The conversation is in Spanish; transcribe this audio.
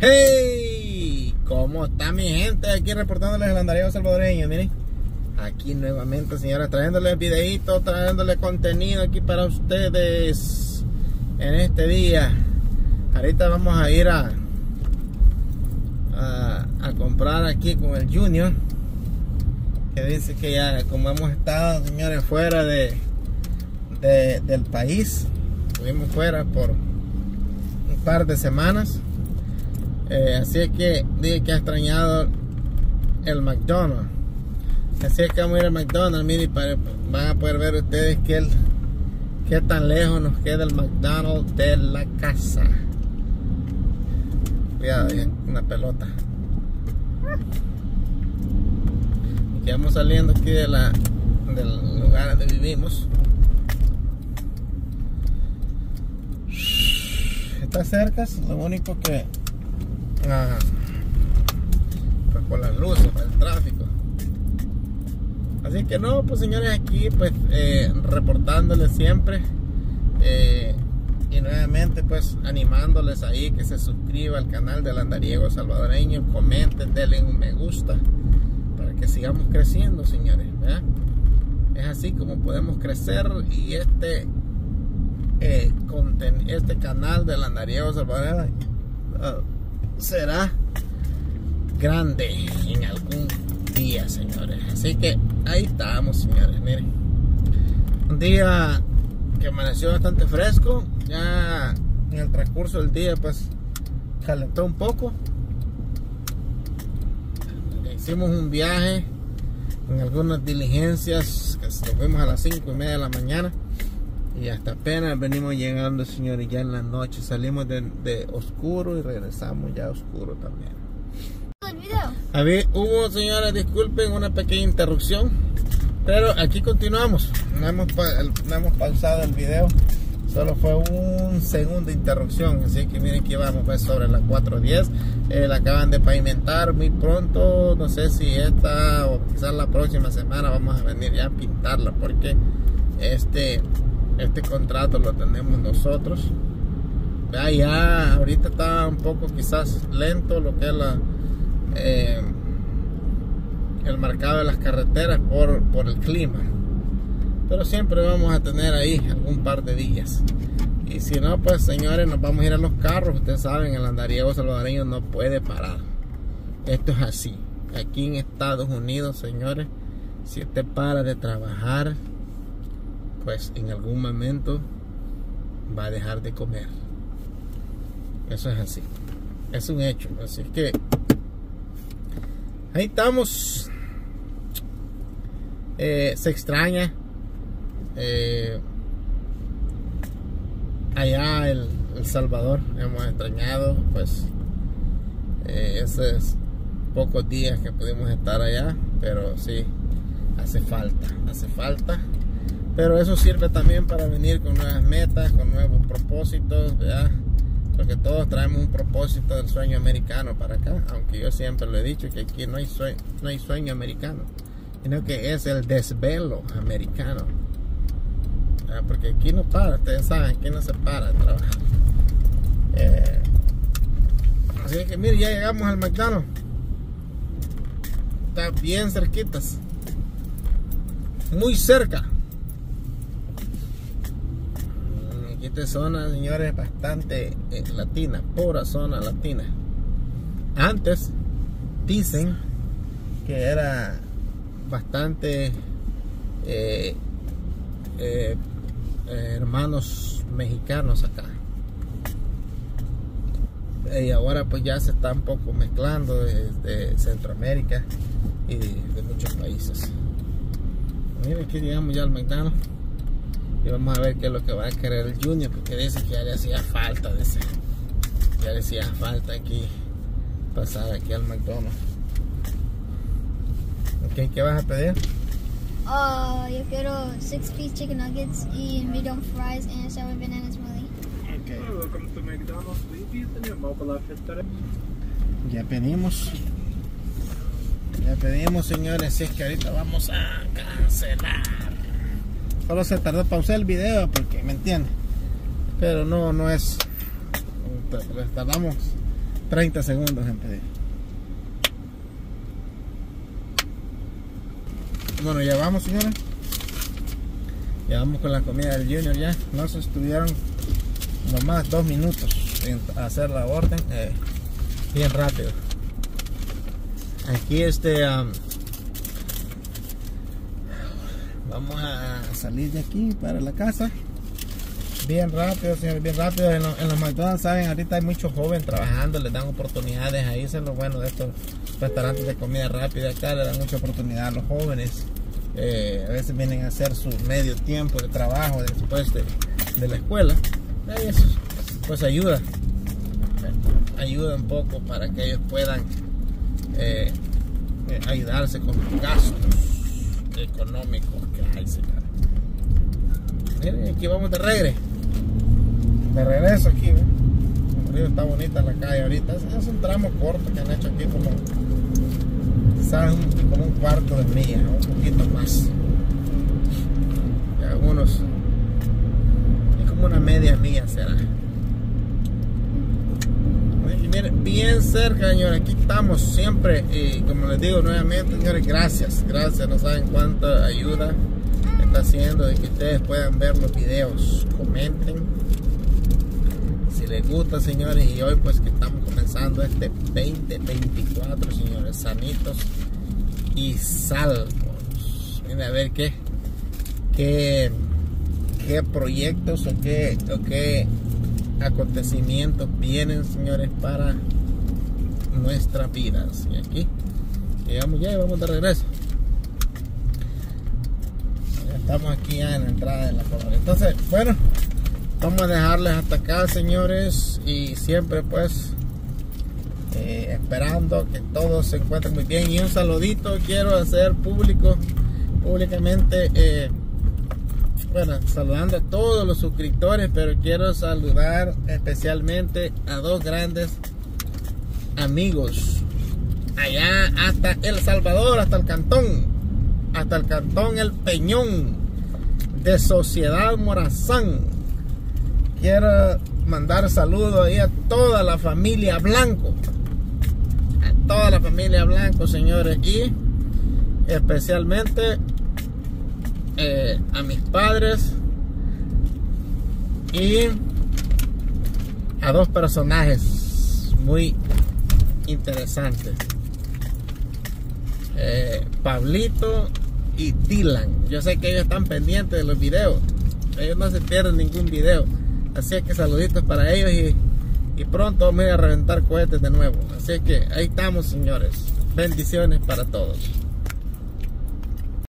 Hey, ¿cómo está mi gente? Aquí reportándoles el andarío salvadoreño, miren. Aquí nuevamente, señores, trayéndoles videitos, trayéndoles contenido aquí para ustedes en este día. Ahorita vamos a ir a, a, comprar aquí con el Junior. Que dice que ya, como hemos estado, señores, fuera de del país, estuvimos fuera por un par de semanas eh, así es que dije que ha extrañado el McDonald's. Así es que vamos a ir al McDonald's, mire, para, van a poder ver ustedes que, el, qué tan lejos nos queda el McDonald's de la casa. Cuidado, una pelota. Y vamos saliendo aquí de la, del lugar donde vivimos. Está cerca, lo único que Ah, pues por las luces, por el tráfico. Así que no, pues señores, aquí pues eh, reportándoles siempre eh, y nuevamente pues animándoles ahí que se suscriba al canal del Andariego Salvadoreño, comenten, denle un me gusta para que sigamos creciendo, señores. Es así como podemos crecer y este eh, este canal del Andariego Salvadoreño será grande en algún día, señores. Así que ahí estamos, señores. Miren, un día que amaneció bastante fresco. Ya en el transcurso del día, pues calentó un poco. Hicimos un viaje en algunas diligencias que nos fuimos a las 5 y media de la mañana. Y hasta apenas venimos llegando, señores, ya en la noche. Salimos de, oscuro y regresamos ya oscuro también. A ver, hubo, señores, disculpen una pequeña interrupción. Pero aquí continuamos. No hemos, no hemos pausado el video. Solo fue un segundo de interrupción. Así que miren que vamos pues, sobre las 4.10. Eh, la acaban de pavimentar muy pronto. No sé si esta o quizás la próxima semana vamos a venir ya a pintarla. Porque este este contrato lo tenemos nosotros. Ya, ya ahorita está un poco quizás lento lo que es eh, el marcado de las carreteras por, por el clima. Pero siempre vamos a tener ahí algún par de días. Y si no, pues señores, nos vamos a ir a los carros. Ustedes saben, el andariego salvadoreño no puede parar. Esto es así. Aquí en Estados Unidos, señores, si usted para de trabajar, pues en algún momento va a dejar de comer. Eso es así. Es un hecho. Así que ahí estamos. Eh, se extraña. Eh, allá el, el, Salvador hemos extrañado pues eh, esos pocos días que pudimos estar allá pero sí hace falta hace falta pero eso sirve también para venir con nuevas metas, con nuevos propósitos, ¿verdad? Porque todos traemos un propósito del sueño americano para acá, aunque yo siempre lo he dicho que aquí no hay sueño, no hay sueño americano, sino que es el desvelo americano. Porque aquí no para, ustedes saben, aquí no se para de trabajar. Eh, así que mire, ya llegamos al McDonald's. Está bien cerquitas. Muy cerca. Esta zona, señores, bastante eh, latina, pura zona latina. Antes dicen que era bastante eh, eh, hermanos mexicanos acá. Y ahora pues ya se está un poco mezclando de, Centroamérica y de, muchos países. Miren aquí llegamos ya al McDonald's y vamos a ver qué es lo que va a querer el Junior porque dice que ya le hacía falta dice. Ya le hacía falta aquí pasar aquí al McDonald's. Ok ¿qué vas a pedir? Uh, yo quiero 6 piece chicken nuggets y medium fries and sour banana smoothie. Okay. welcome to McDonald's. Ya pedimos. Ya pedimos señores. Si es que ahorita vamos a cancelar Solo se tardó pausar el video porque, ¿me entiende Pero no, no es... Pues, tardamos 30 segundos en pedir. Bueno, ya vamos, señores. Ya vamos con la comida del Junior ya. Nos estuvieron nomás dos minutos en hacer la orden. Eh, bien rápido. Aquí este... vamos a salir de aquí para la casa bien rápido, señores, bien rápido. En, los McDonald's, saben, ahorita hay muchos jóvenes trabajando, les dan oportunidades. Ahí es lo bueno de estos restaurantes de comida rápida. Acá le dan mucha oportunidad a los jóvenes. Eh, a veces vienen a hacer su medio tiempo de trabajo después de, la escuela. eso pues ayuda. Ayuda un poco para que ellos puedan eh, eh, ayudarse con los gastos económicos que hay, señores. Miren, aquí vamos de regreso de regreso aquí, está bonita la calle ahorita. Es, un tramo corto que han hecho aquí como quizás un, como un cuarto de milla, un poquito más. Y algunos, es como una media milla será. Y miren, bien cerca, señores, aquí estamos siempre. Y como les digo nuevamente, señores, gracias, gracias. No saben cuánta ayuda está haciendo de que ustedes puedan ver los videos. Comenten les gusta, señores, y hoy pues que estamos comenzando este 2024, señores, sanitos y salvos. Miren a ver qué, qué, qué proyectos o qué, o qué acontecimientos vienen, señores, para nuestras vidas. Y aquí llegamos ya y vamos de regreso. estamos aquí ya en la entrada de la colonia. Entonces, bueno vamos a dejarles hasta acá señores y siempre pues eh, esperando que todo se encuentre muy bien y un saludito quiero hacer público públicamente eh, bueno saludando a todos los suscriptores pero quiero saludar especialmente a dos grandes amigos allá hasta El Salvador hasta el cantón hasta el cantón El Peñón de Sociedad Morazán quiero mandar saludos ahí a toda la familia Blanco. A toda la familia Blanco, señores. Y especialmente eh, a mis padres. Y a dos personajes muy interesantes. Eh, Pablito y Dylan. Yo sé que ellos están pendientes de los videos. Ellos no se pierden ningún video. Así que saluditos para ellos y, pronto vamos a, reventar cohetes de nuevo. Así que ahí estamos, señores. Bendiciones para todos.